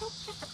boop, boop, boop.